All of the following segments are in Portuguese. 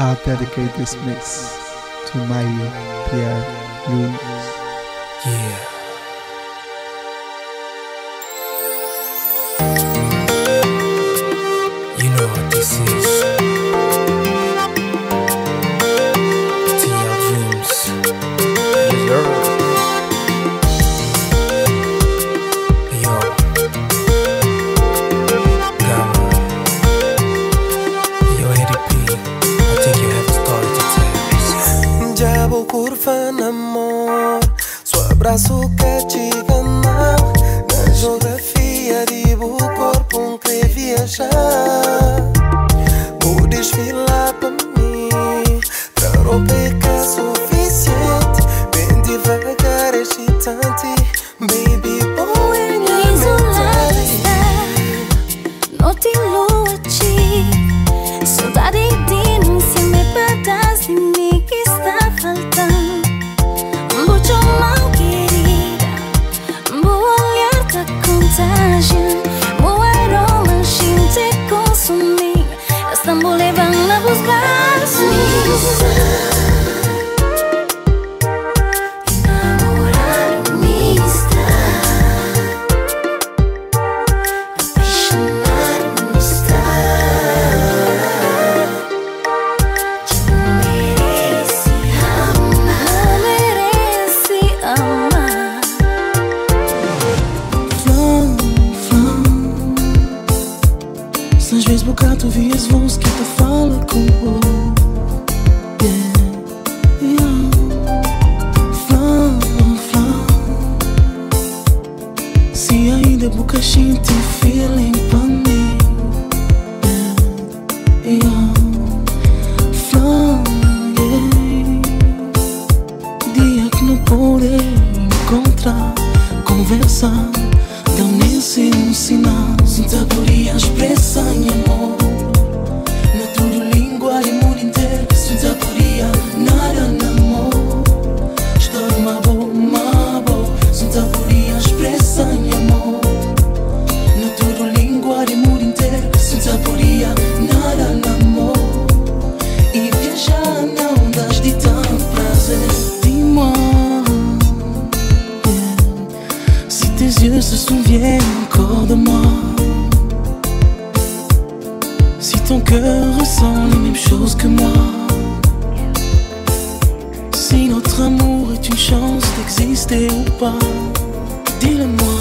I'll dedicate this mix to my Pierre Luis. Yeah. bazooka Às vezes bocado vias voz que te fala com o yeah, yeah. Flan, flan Se ainda boca gente feeling pra mim yeah, yeah. Flan, yeah Dia que não pude encontrar Conversar Dá-me um sinal Sinta por expressa em amor Na tua língua e mundo inteiro Sinta por nada no amor Estou uma boa, uma boa Sinta por expressa em amor Na tua língua e mundo inteiro Sinta por nada no amor E viajar não das de tanto prazer Dis-moi yeah. Si tes yeux se souviennent encore de moi Si ton cœur ressent les mêmes choses que moi. Si notre amour est une chance d'exister ou pas Dis-le-moi,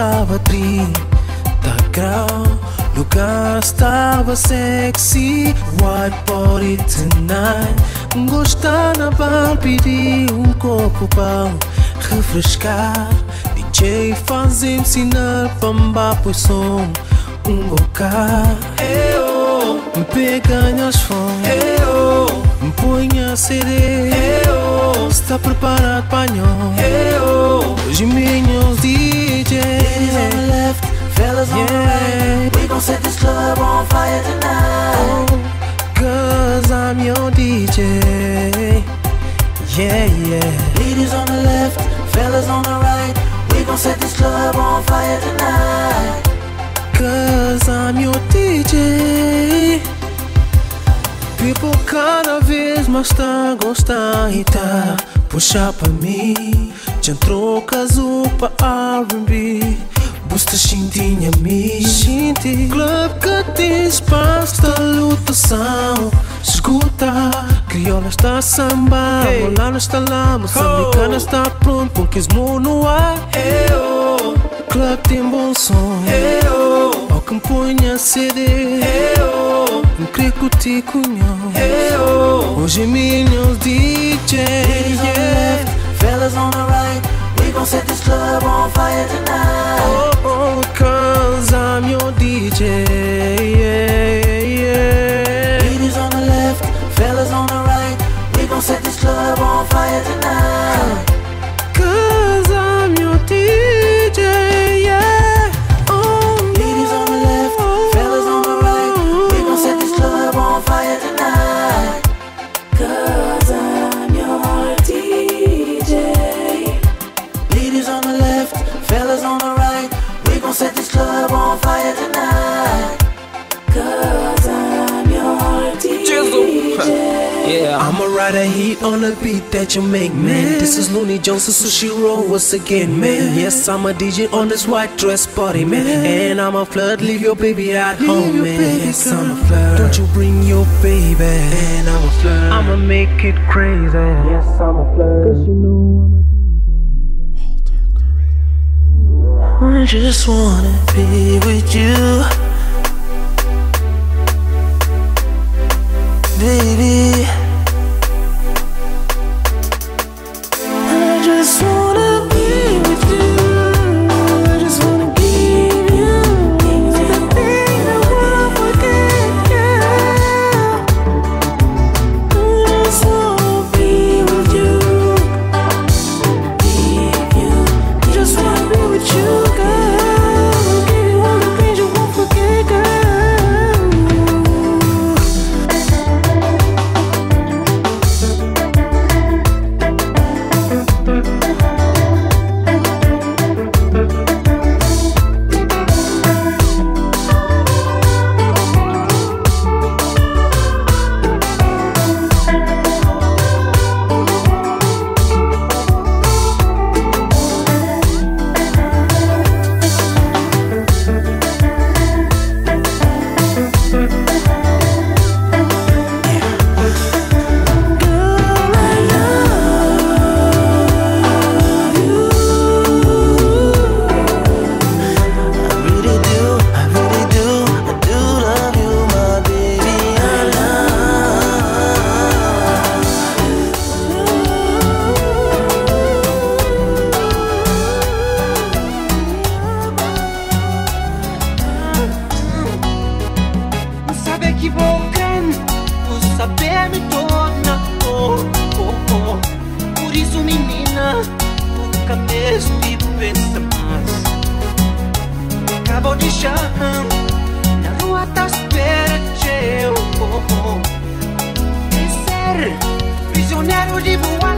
estava 30 grau. Lugar estava sexy. White body tonight? Gostar na bar pedir um copo para refrescar. DJ fazem sinal para pois som um bocar Eu me pega as fones. Eu ponha CD está preparado para nós hoje minhos DJ Ladies on the left, fellas on the right. We gon' set this club on fire tonight. Oh, cause I'm your DJ Yeah, yeah Ladies on the left, fellas on the right. We gon' set this club on fire tonight. Cause I'm your DJ People cada vez mais tá gostar e tá. Puxar pra mim Já entrou caso pra R&B Busta xintinha me Xinti. Club que espaço da lutação Escuta Crioula está samba. Molana está lá Moçambicana está pronto Porque esmo no ar. Eu Club tem bom som. Eu Ao que me ponha CD Eu Um crico te cunhão Eu Hoje minhos DJ Ladies on the left, fellas on the right. We gon' set this club on fire tonight. Ride a heat on the beat that you make, man. This is Looney Jones and Sushi Roll once again, man. Yes, I'm a DJ on this white dress party, man. And I'm a flood, leave your baby at home, man. Yes, I'm a flood. Don't you bring your baby. And I'm a flood. I'ma make it crazy. Yes, I'm a flood. Cause you know I'm a I just wanna be with you, baby. me torna oh, oh, oh, oh. Por isso, menina, nunca mesmo me pensa mais Acabou de chamar na rua tá espera eu oh, oh. oh. De ser prisioneiro de boa